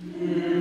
Yeah.